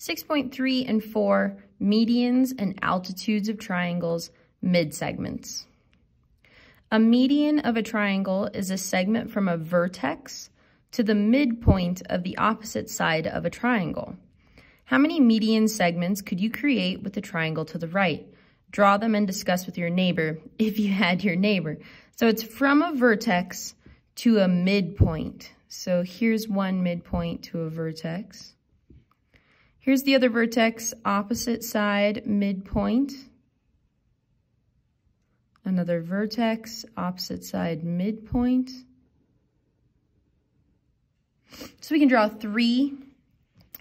6.3 and 4, medians and altitudes of triangles, mid-segments. A median of a triangle is a segment from a vertex to the midpoint of the opposite side of a triangle. How many median segments could you create with the triangle to the right? Draw them and discuss with your neighbor if you had your neighbor. So it's from a vertex to a midpoint. So here's one midpoint to a vertex. Here's the other vertex, opposite side, midpoint. Another vertex, opposite side, midpoint. So we can draw three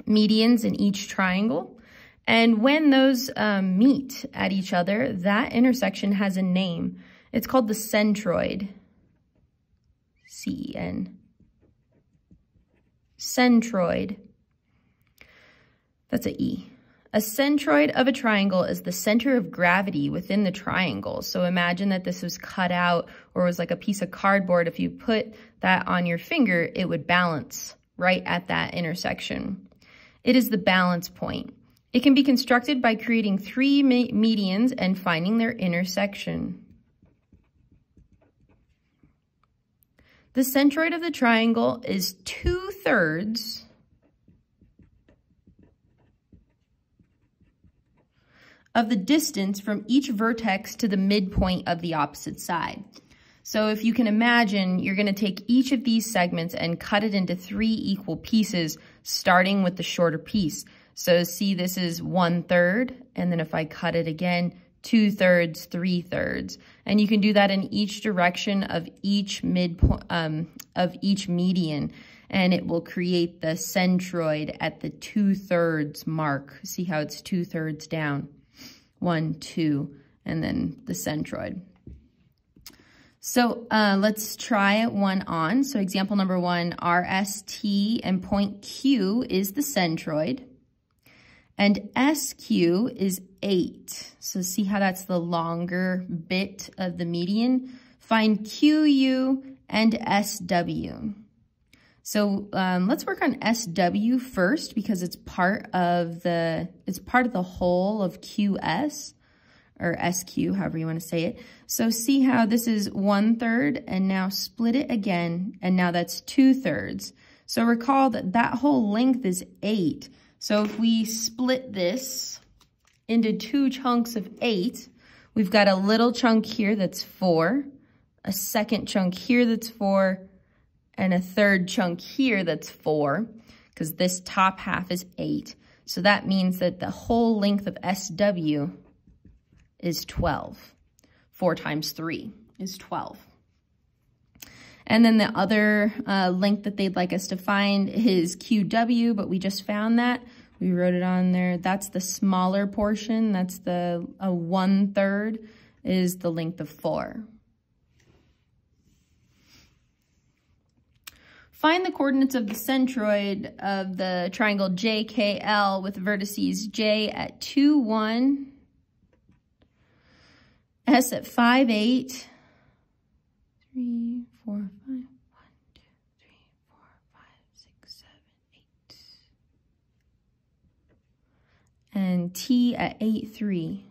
medians in each triangle. And when those um, meet at each other, that intersection has a name. It's called the centroid. C-E-N. Centroid. That's an E. A centroid of a triangle is the center of gravity within the triangle. So imagine that this was cut out or was like a piece of cardboard. If you put that on your finger, it would balance right at that intersection. It is the balance point. It can be constructed by creating three medians and finding their intersection. The centroid of the triangle is two-thirds of the distance from each vertex to the midpoint of the opposite side. So if you can imagine, you're gonna take each of these segments and cut it into three equal pieces, starting with the shorter piece. So see, this is one third, and then if I cut it again, two thirds, three thirds. And you can do that in each direction of each midpoint, um, of each median, and it will create the centroid at the two thirds mark. See how it's two thirds down? One, two, and then the centroid. So uh, let's try one on. So example number one, RST and point Q is the centroid. And SQ is 8. So see how that's the longer bit of the median? Find QU and SW. So um, let's work on SW first because it's part of the it's part of the whole of QS or SQ, however you want to say it. So see how this is one third and now split it again and now that's two thirds. So recall that that whole length is eight. So if we split this into two chunks of eight, we've got a little chunk here that's four, a second chunk here that's four, and a third chunk here that's four, because this top half is eight. So that means that the whole length of SW is 12. 4 times 3 is 12. And then the other uh, length that they'd like us to find is QW, but we just found that. We wrote it on there. That's the smaller portion. That's the a one third is the length of 4. Find the coordinates of the centroid of the triangle JKL with vertices J at 2, 1, S at 5, 8, 3, 4, 5, 1, 2, 3, 4, 5, 6, 7, 8. And T at 8, 3.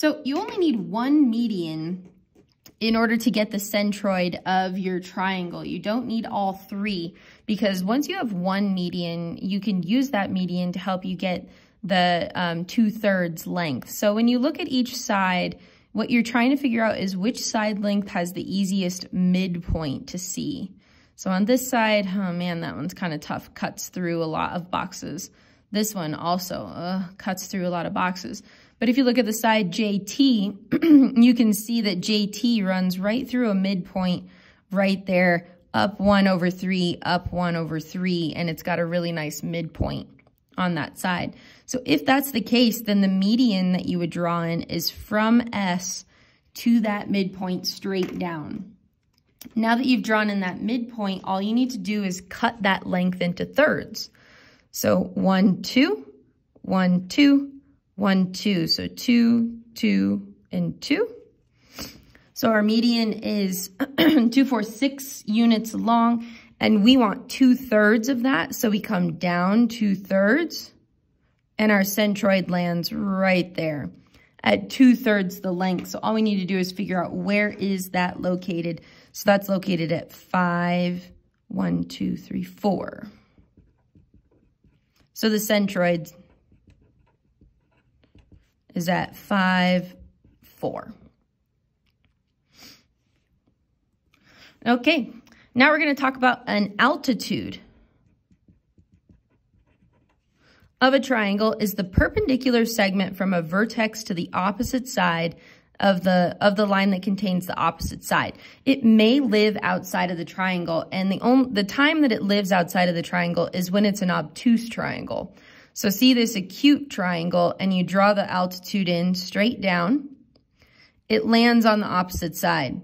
So you only need one median in order to get the centroid of your triangle. You don't need all three because once you have one median, you can use that median to help you get the um, two-thirds length. So when you look at each side, what you're trying to figure out is which side length has the easiest midpoint to see. So on this side, oh man, that one's kind of tough, cuts through a lot of boxes. This one also uh, cuts through a lot of boxes. But if you look at the side JT, you can see that JT runs right through a midpoint right there, up 1 over 3, up 1 over 3, and it's got a really nice midpoint on that side. So if that's the case, then the median that you would draw in is from S to that midpoint straight down. Now that you've drawn in that midpoint, all you need to do is cut that length into thirds. So 1, 2, 1, 2, 1, 2. So 2, 2, and 2. So our median is 246 units long, and we want two-thirds of that, so we come down two-thirds, and our centroid lands right there at two-thirds the length. So all we need to do is figure out where is that located. So that's located at 5, 1, 2, 3, 4. So the centroid is at 5, 4. Okay, now we're going to talk about an altitude of a triangle is the perpendicular segment from a vertex to the opposite side of the of the line that contains the opposite side. It may live outside of the triangle and the only the time that it lives outside of the triangle is when it's an obtuse triangle. So see this acute triangle and you draw the altitude in straight down. It lands on the opposite side.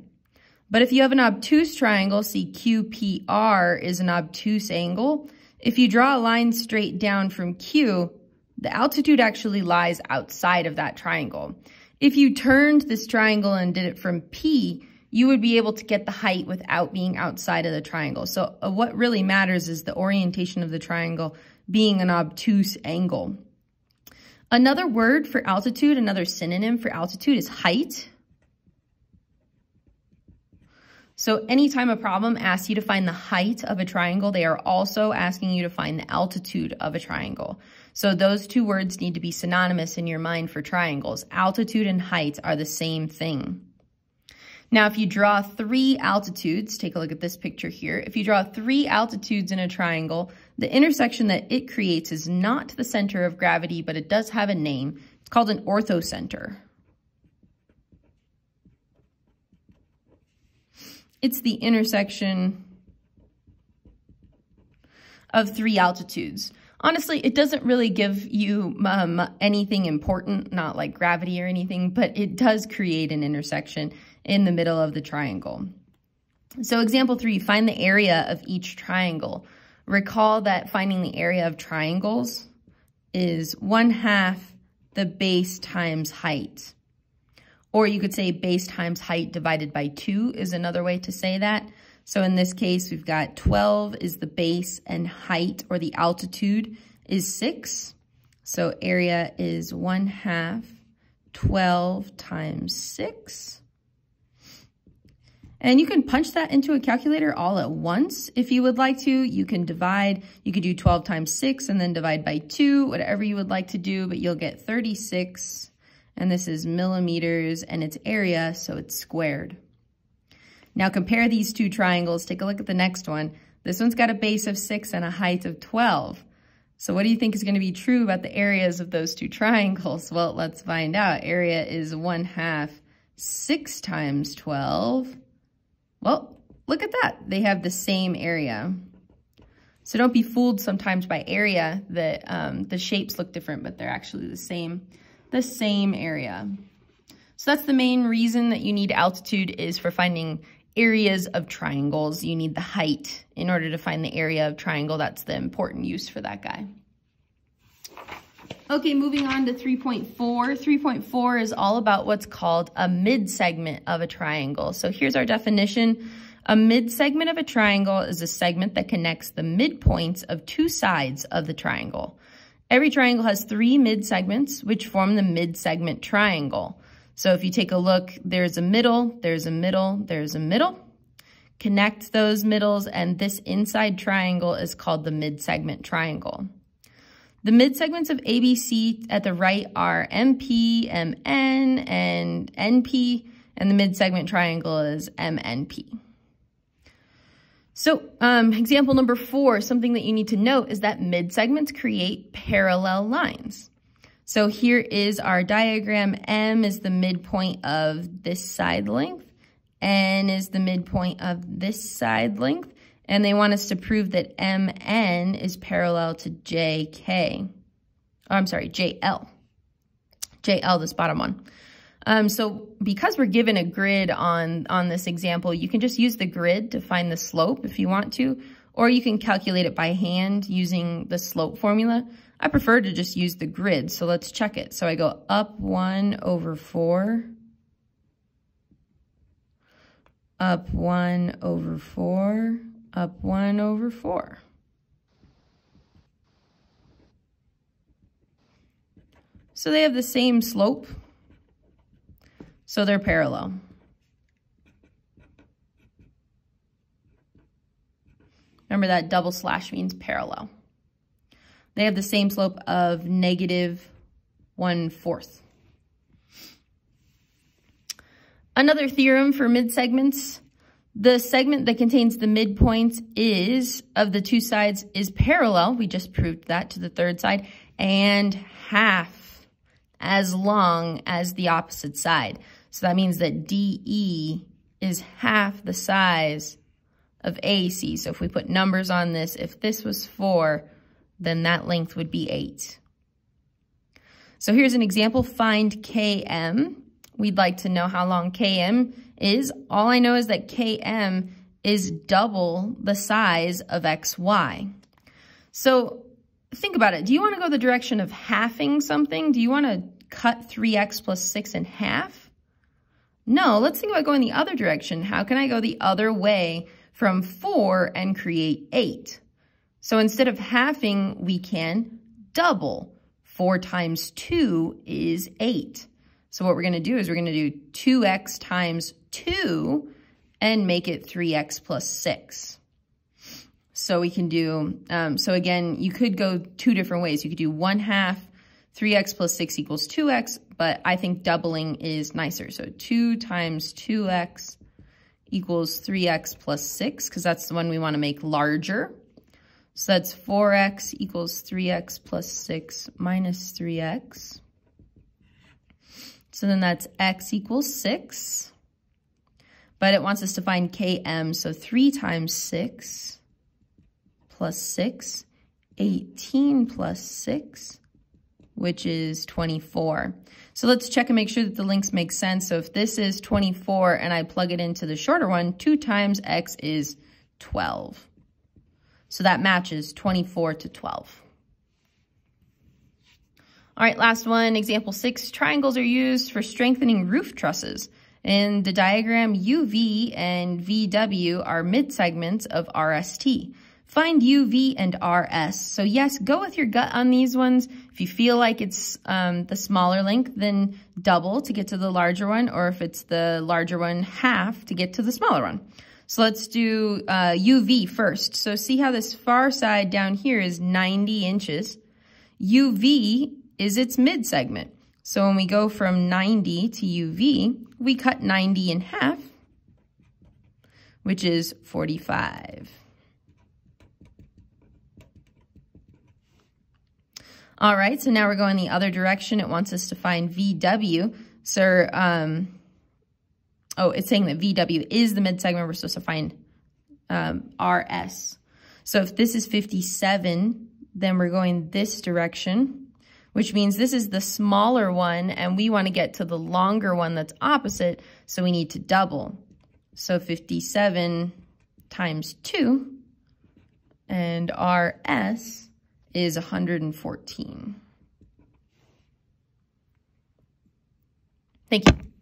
But if you have an obtuse triangle, see QPR is an obtuse angle. If you draw a line straight down from Q, the altitude actually lies outside of that triangle. If you turned this triangle and did it from P, you would be able to get the height without being outside of the triangle. So uh, what really matters is the orientation of the triangle being an obtuse angle. Another word for altitude, another synonym for altitude is height. So anytime a problem asks you to find the height of a triangle, they are also asking you to find the altitude of a triangle. So those two words need to be synonymous in your mind for triangles. Altitude and height are the same thing. Now, if you draw three altitudes, take a look at this picture here. If you draw three altitudes in a triangle, the intersection that it creates is not the center of gravity, but it does have a name. It's called an orthocenter. It's the intersection of three altitudes. Honestly, it doesn't really give you um, anything important, not like gravity or anything, but it does create an intersection in the middle of the triangle. So example three, find the area of each triangle. Recall that finding the area of triangles is one half the base times height. Or you could say base times height divided by 2 is another way to say that. So in this case, we've got 12 is the base and height or the altitude is 6. So area is 1 half 12 times 6. And you can punch that into a calculator all at once if you would like to. You can divide, you could do 12 times 6 and then divide by 2, whatever you would like to do, but you'll get 36 and this is millimeters and its area, so it's squared. Now compare these two triangles. Take a look at the next one. This one's got a base of 6 and a height of 12. So what do you think is going to be true about the areas of those two triangles? Well, let's find out. Area is 1 half 6 times 12. Well, look at that. They have the same area. So don't be fooled sometimes by area that um, the shapes look different, but they're actually the same the same area. So that's the main reason that you need altitude is for finding areas of triangles. You need the height in order to find the area of triangle. That's the important use for that guy. Okay, moving on to 3.4. 3.4 is all about what's called a mid-segment of a triangle. So here's our definition. A mid-segment of a triangle is a segment that connects the midpoints of two sides of the triangle. Every triangle has three mid-segments, which form the mid-segment triangle. So if you take a look, there's a middle, there's a middle, there's a middle. Connect those middles, and this inside triangle is called the mid-segment triangle. The mid-segments of ABC at the right are MP, MN, and NP, and the mid-segment triangle is MNP. So um, example number four, something that you need to note is that mid-segments create parallel lines. So here is our diagram. M is the midpoint of this side length. N is the midpoint of this side length. And they want us to prove that MN is parallel to JK. Oh, I'm sorry, JL. JL, this bottom one. Um, so because we're given a grid on, on this example, you can just use the grid to find the slope if you want to, or you can calculate it by hand using the slope formula. I prefer to just use the grid, so let's check it. So I go up 1 over 4, up 1 over 4, up 1 over 4. So they have the same slope, so they're parallel. Remember that double slash means parallel. They have the same slope of negative one-fourth. Another theorem for mid-segments, the segment that contains the midpoints is, of the two sides, is parallel. We just proved that to the third side. And half as long as the opposite side. So that means that DE is half the size of AC. So if we put numbers on this, if this was 4, then that length would be 8. So here's an example. Find KM. We'd like to know how long KM is. All I know is that KM is double the size of XY. So think about it. Do you want to go the direction of halving something? Do you want to cut 3x plus 6 in half? No, let's think about going the other direction. How can I go the other way from 4 and create 8? So instead of halving, we can double. 4 times 2 is 8. So what we're going to do is we're going to do 2x times 2 and make it 3x plus 6. So we can do, um, so again, you could go two different ways. You could do 1 half, 3x plus 6 equals 2x, but I think doubling is nicer. So 2 times 2x equals 3x plus 6, because that's the one we want to make larger. So that's 4x equals 3x plus 6 minus 3x. So then that's x equals 6. But it wants us to find km, so 3 times 6 plus 6, 18 plus 6, which is 24. So let's check and make sure that the links make sense. So if this is 24 and I plug it into the shorter one, 2 times x is 12. So that matches 24 to 12. All right, last one, example six. Triangles are used for strengthening roof trusses. In the diagram, UV and VW are mid-segments of RST. Find UV and RS. So yes, go with your gut on these ones. If you feel like it's um, the smaller link, then double to get to the larger one, or if it's the larger one, half to get to the smaller one. So let's do uh, UV first. So see how this far side down here is 90 inches. UV is its mid segment. So when we go from 90 to UV, we cut 90 in half, which is 45. All right, so now we're going the other direction. It wants us to find VW. So um, oh, it's saying that VW is the mid-segment. We're supposed to find um, RS. So if this is 57, then we're going this direction, which means this is the smaller one, and we want to get to the longer one that's opposite, so we need to double. So 57 times 2, and RS is 114. Thank you.